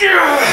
Yeah!